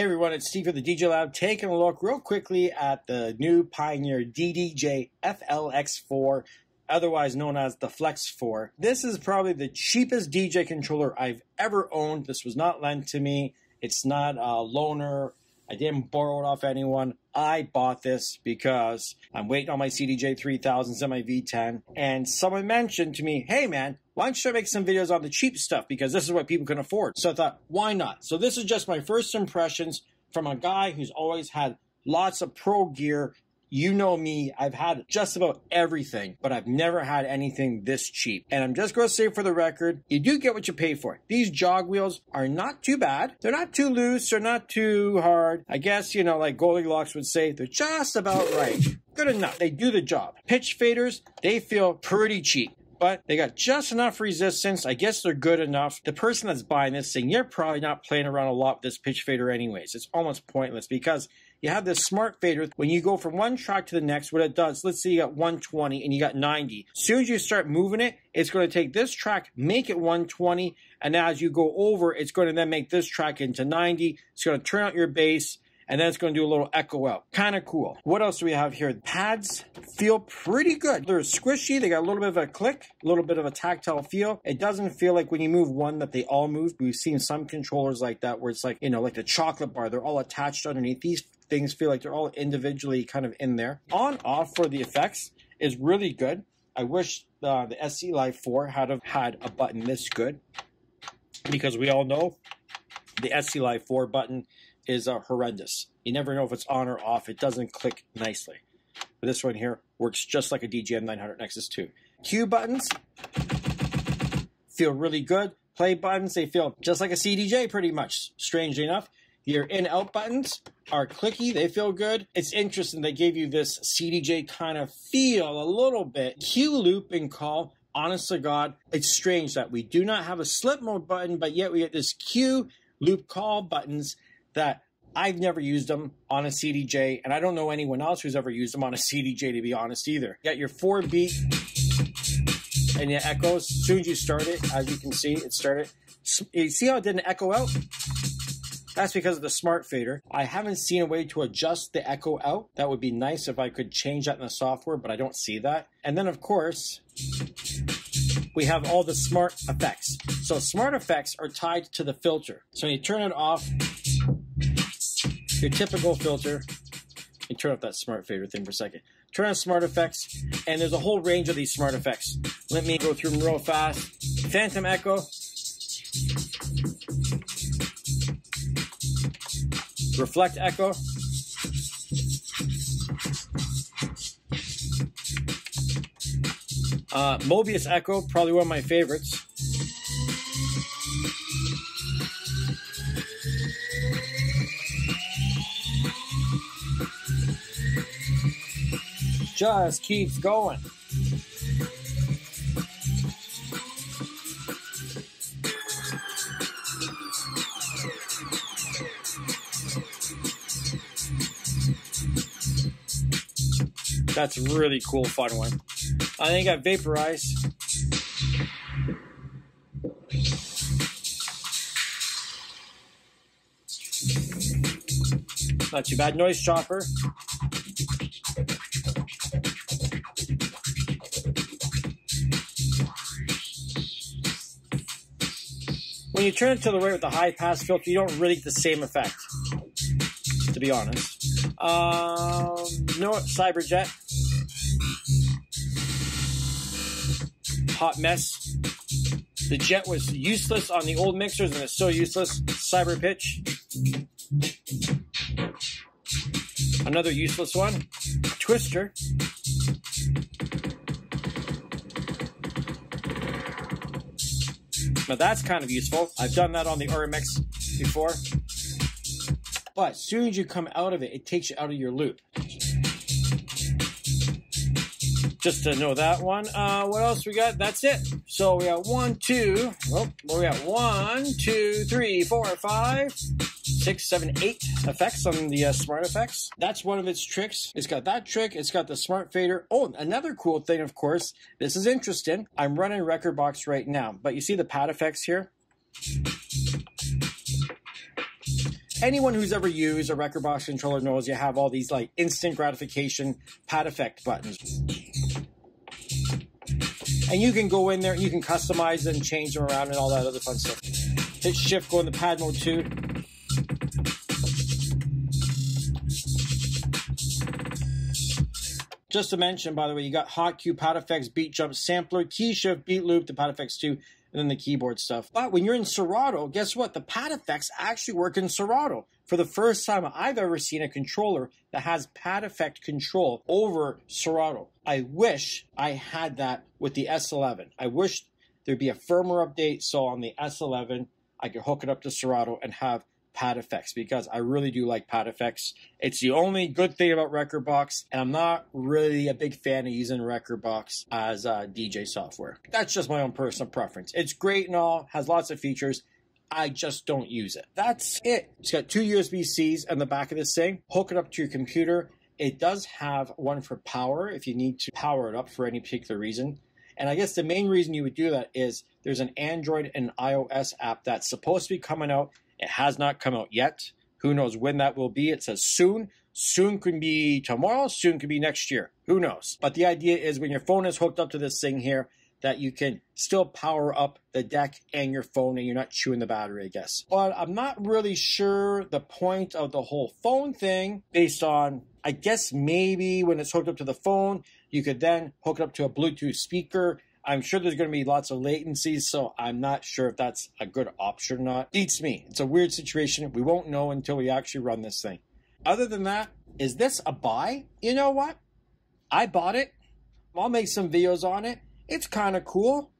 Hey everyone, it's Steve of the DJ Lab taking a look real quickly at the new Pioneer DDJ FLX4, otherwise known as the Flex 4. This is probably the cheapest DJ controller I've ever owned. This was not lent to me. It's not a loaner. I didn't borrow it off anyone. I bought this because I'm waiting on my CDJ 3000s and my V10. And someone mentioned to me, hey man, why don't you make some videos on the cheap stuff because this is what people can afford. So I thought, why not? So this is just my first impressions from a guy who's always had lots of pro gear. You know me, I've had just about everything, but I've never had anything this cheap. And I'm just going to say for the record, you do get what you pay for. These jog wheels are not too bad. They're not too loose. They're not too hard. I guess, you know, like Goldilocks would say, they're just about right. Good enough. They do the job. Pitch faders, they feel pretty cheap but they got just enough resistance. I guess they're good enough. The person that's buying this thing, you're probably not playing around a lot with this pitch fader anyways. It's almost pointless because you have this smart fader. When you go from one track to the next, what it does, let's say you got 120 and you got 90. As soon as you start moving it, it's going to take this track, make it 120, and as you go over, it's going to then make this track into 90. It's going to turn out your bass, and then it's going to do a little echo out. Kind of cool. What else do we have here? Pads feel pretty good. They're squishy. They got a little bit of a click, a little bit of a tactile feel. It doesn't feel like when you move one that they all move. We've seen some controllers like that where it's like, you know, like the chocolate bar. They're all attached underneath. These things feel like they're all individually kind of in there. On off for the effects is really good. I wish uh, the SC Live 4 had have had a button this good because we all know the SC Live 4 button is uh, horrendous. You never know if it's on or off. It doesn't click nicely. But this one here works just like a DJM 900 Nexus 2. Cue buttons feel really good. Play buttons, they feel just like a CDJ pretty much, strangely enough. Your in-out buttons are clicky. They feel good. It's interesting they gave you this CDJ kind of feel a little bit. Cue loop and call honest to God, it's strange that we do not have a slip mode button, but yet we get this Cue loop call buttons that I've never used them on a CDJ, and I don't know anyone else who's ever used them on a CDJ, to be honest, either. You got your four beat and your echoes. As soon as you start it, as you can see, it started. You see how it didn't echo out? That's because of the smart fader. I haven't seen a way to adjust the echo out. That would be nice if I could change that in the software, but I don't see that. And then, of course, we have all the smart effects. So smart effects are tied to the filter. So when you turn it off, your typical filter, and turn off that smart fader thing for a second. Turn on smart effects, and there's a whole range of these smart effects. Let me go through them real fast. Phantom Echo. Reflect Echo. Uh, Mobius Echo, probably one of my favorites. Just keeps going. That's really cool, fun one. I think I vaporized. Not too bad. Noise chopper. When you turn it to the right with the high pass filter, you don't really get the same effect, to be honest. Um, no, Cyberjet. Hot mess. The jet was useless on the old mixers and it's so useless. Cyber pitch. Another useless one. Twister. Now that's kind of useful. I've done that on the RMX before. But as soon as you come out of it, it takes you out of your loop. Just to know that one. Uh, what else we got? That's it. So we got one, two. Well, we got one, two, three, four, five, six, seven, eight effects on the uh, smart effects. That's one of its tricks. It's got that trick. It's got the smart fader. Oh, another cool thing, of course, this is interesting. I'm running Rekordbox right now, but you see the pad effects here? Anyone who's ever used a Rekordbox controller knows you have all these like instant gratification pad effect buttons. And you can go in there, you can customize and change them around and all that other fun stuff. Hit shift, go into pad mode 2. Just to mention, by the way, you got hot cue, pad effects, beat jump, sampler, key shift, beat loop, the pad effects 2, and then the keyboard stuff. But when you're in Serato, guess what? The pad effects actually work in Serato. For the first time I've ever seen a controller that has pad effect control over Serato. I wish I had that with the S11. I wish there'd be a firmware update so on the S11 I could hook it up to Serato and have pad effects because I really do like pad effects. It's the only good thing about Rekordbox, and I'm not really a big fan of using Rekordbox as uh, DJ software. That's just my own personal preference. It's great and all, has lots of features. I just don't use it. That's it. It's got two USB Cs on the back of this thing. Hook it up to your computer. It does have one for power if you need to power it up for any particular reason. And I guess the main reason you would do that is there's an Android and iOS app that's supposed to be coming out it has not come out yet. Who knows when that will be? It says soon. Soon can be tomorrow, soon can be next year. Who knows? But the idea is when your phone is hooked up to this thing here, that you can still power up the deck and your phone and you're not chewing the battery, I guess. But I'm not really sure the point of the whole phone thing based on, I guess maybe when it's hooked up to the phone, you could then hook it up to a Bluetooth speaker I'm sure there's going to be lots of latencies, so I'm not sure if that's a good option or not. Beats me. It's a weird situation. We won't know until we actually run this thing. Other than that, is this a buy? You know what? I bought it. I'll make some videos on it. It's kind of cool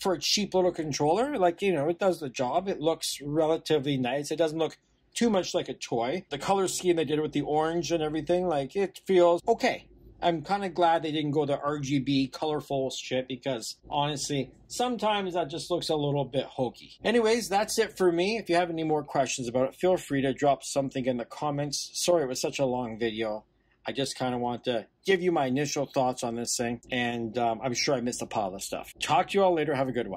for a cheap little controller. Like, you know, it does the job. It looks relatively nice. It doesn't look too much like a toy. The color scheme they did with the orange and everything, like, it feels okay. I'm kind of glad they didn't go the RGB colorful shit because honestly, sometimes that just looks a little bit hokey. Anyways, that's it for me. If you have any more questions about it, feel free to drop something in the comments. Sorry it was such a long video. I just kind of want to give you my initial thoughts on this thing, and um, I'm sure I missed a pile of stuff. Talk to you all later. Have a good one.